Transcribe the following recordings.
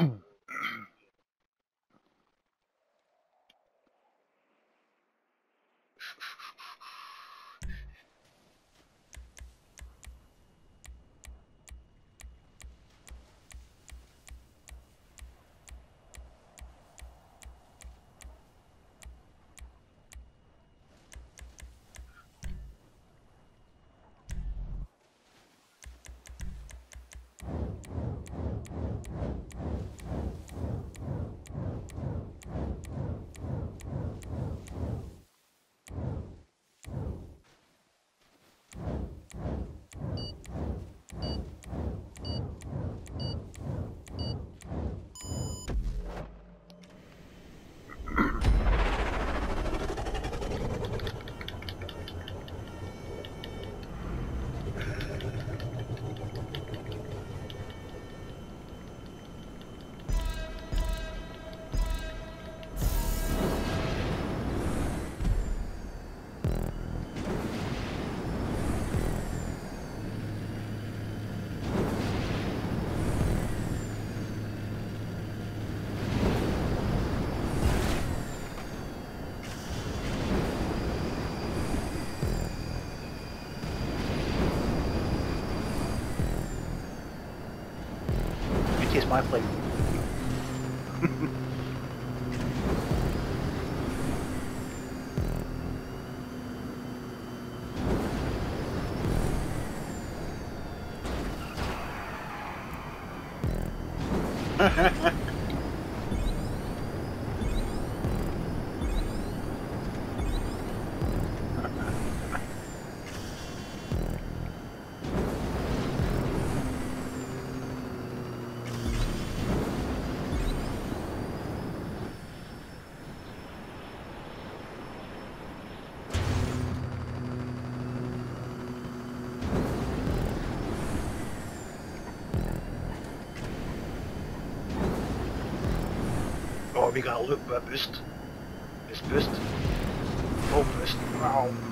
Kiss my plate. Oh, we glaube ich auch über Büst. bist. Büst. Oh, Büst. Wow.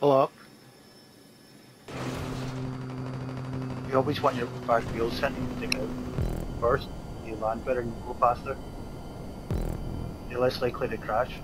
Pull up. You always want your back wheels hitting to go first. You land better and you go faster. You're less likely to crash.